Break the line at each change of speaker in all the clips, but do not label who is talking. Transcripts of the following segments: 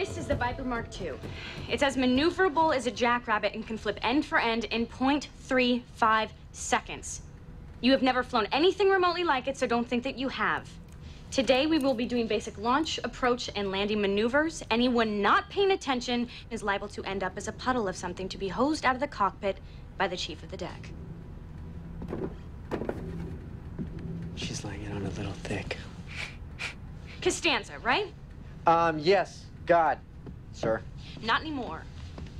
This is the Viper Mark II. It's as maneuverable as a jackrabbit and can flip end for end in 0.35 seconds. You have never flown anything remotely like it, so don't think that you have. Today, we will be doing basic launch, approach, and landing maneuvers. Anyone not paying attention is liable to end up as a puddle of something to be hosed out of the cockpit by the chief of the deck.
She's laying it on a little thick.
Costanza, right?
Um, yes. God, sir.
Not anymore.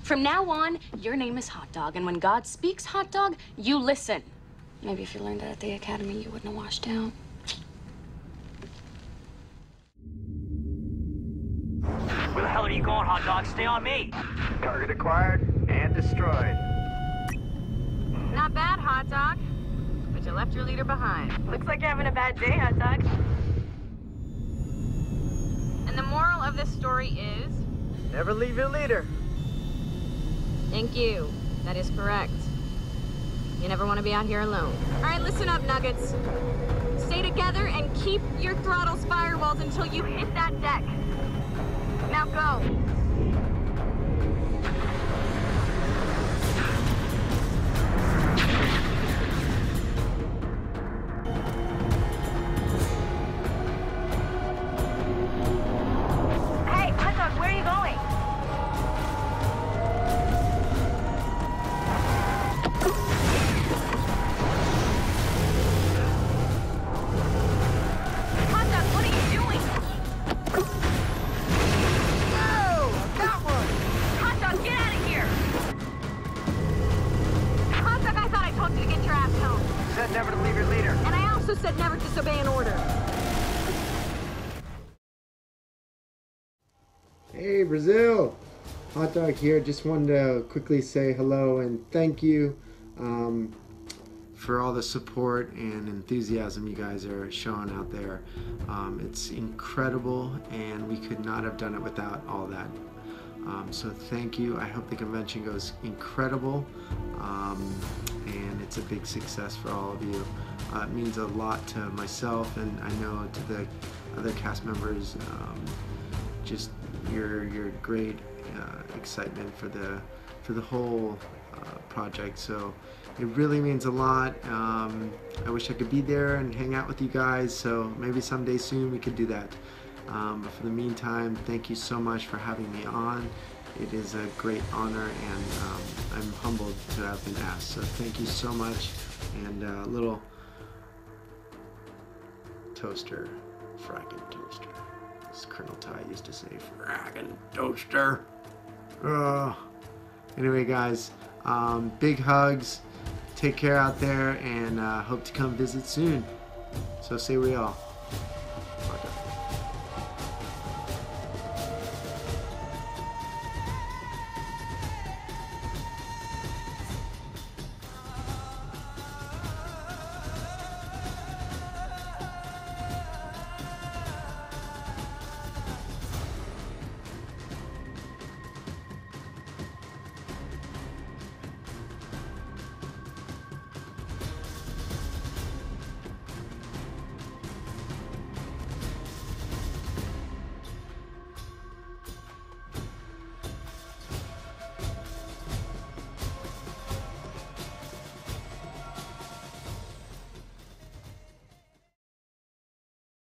From now on, your name is Hot Dog, and when God speaks Hot Dog, you listen. Maybe if you learned that at the academy, you wouldn't have washed out.
Where the hell are you going, hot dog? Stay on me.
Target acquired and destroyed.
Not bad, Hot Dog. But you left your leader behind. Looks like you're having a bad day, Hot Dog. And the moral of this story is
Never leave your leader.
thank you. That is correct. You never want to be out here alone. All right, listen up, Nuggets. Stay together and keep your throttles firewalls until you hit that deck.
Said never
disobey an order.
Hey Brazil! Hot Dog here. Just wanted to quickly say hello and thank you um, for all the support and enthusiasm you guys are showing out there. Um, it's incredible and we could not have done it without all that. Um, so thank you. I hope the convention goes incredible um, and it's a big success for all of you. Uh, it means a lot to myself and I know to the other cast members. Um, just your your great uh, excitement for the for the whole uh, project. So it really means a lot. Um, I wish I could be there and hang out with you guys. So maybe someday soon we could do that. Um, but for the meantime, thank you so much for having me on. It is a great honor, and um, I'm humbled to have been asked. So thank you so much, and a little toaster, fracking toaster as Colonel Tigh used to say, frackin' toaster. Uh, anyway, guys, um, big hugs. Take care out there and uh, hope to come visit soon. So say we all.